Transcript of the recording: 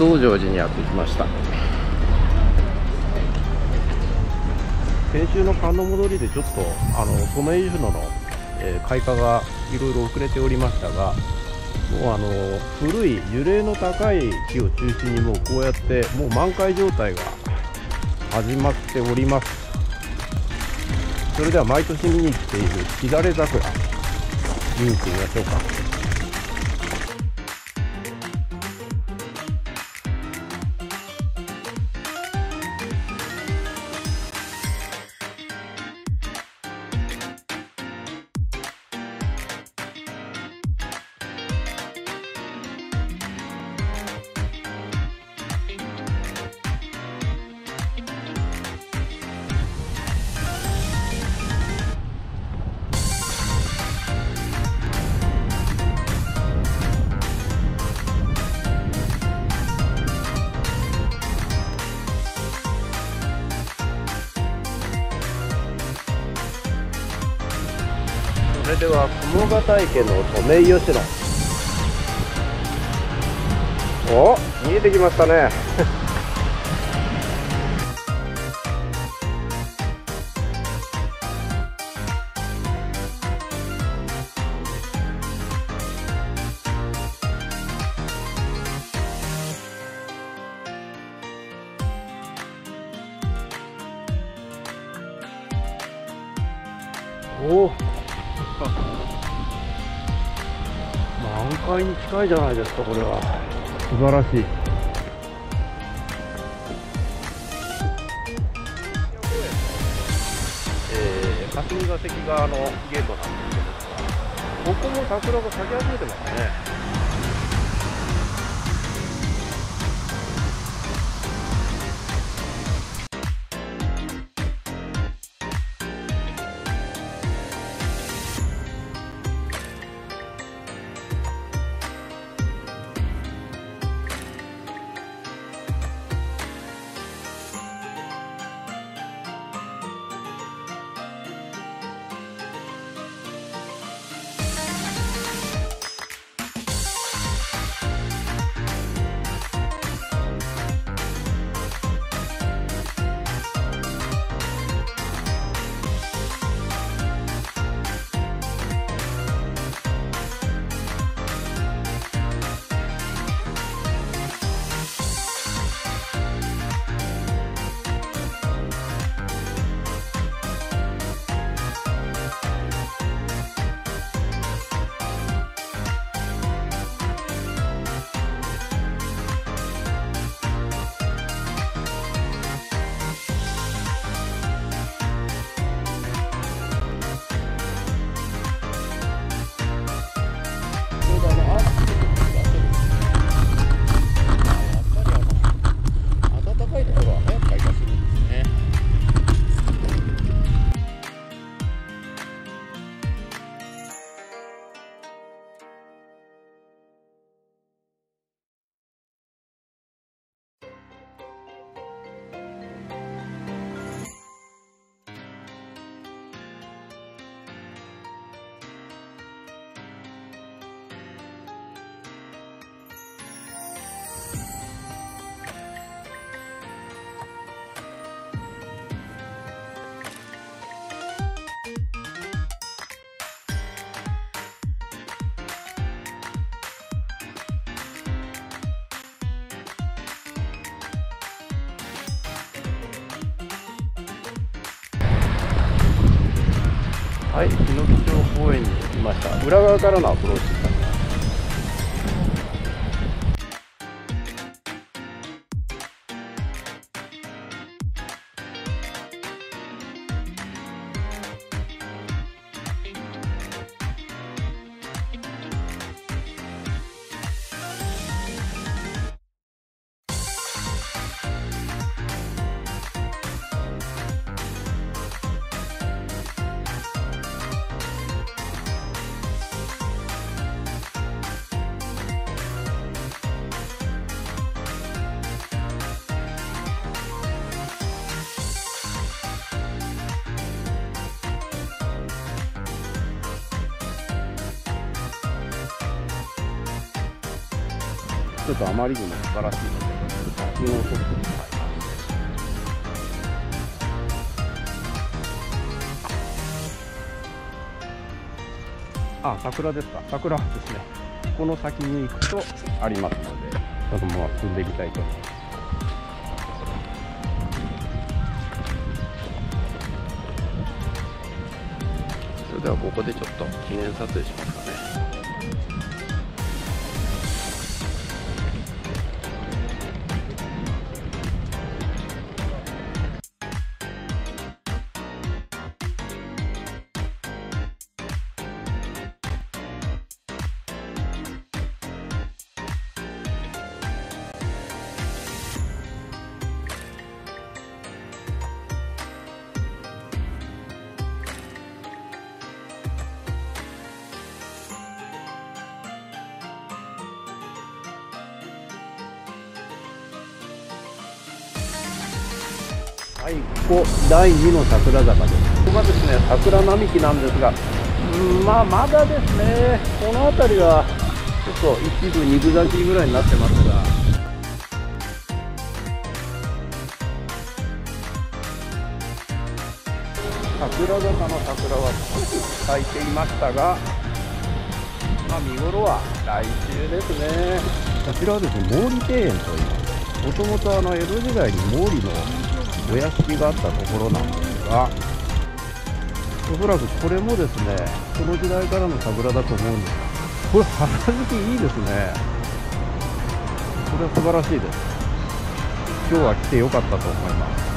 増上寺にやってきました。先週の観音戻りでちょっとあのソメイユのの、えー、開花がいろいろ遅れておりましたがもうあの古い樹齢の高い木を中心にもうこうやってもう満開状態が始まっております。それでは毎年見に来ているしだれ桜見に行ってみましょうか。れでは雲形池のソメイヨシノお見えてきましたね。おお満開に近いじゃないですかこれは。素晴らしい。えー、霞ヶ関側のゲートなんですけどここも桜が咲き始めてますねはい、日野木町公園に来ました。裏側からのアプローチちょっとあまりにも素晴らしいので写真を撮ってみたいなあ桜ですか桜はですねこの先に行くとありますのでそのまま進んでいきたいと思いますそれではここでちょっと記念撮影しますかね。はい、ここ第2の桜坂です。ここがですね、桜並木なんですが、うんまあまだですね、この辺りはちょっと一部二分咲きぐらいになってますが。桜坂の桜は少し咲いていましたが、まあ、見頃は来週ですね。こちらはですね、毛利庭園と言います。もともとあの江戸時代に毛利のお屋敷があったところなんですがおそらくこれもですねこの時代からの桜だと思うんです。これ花好きいいですね。これは素晴らしいです。今日は来てよかったと思います。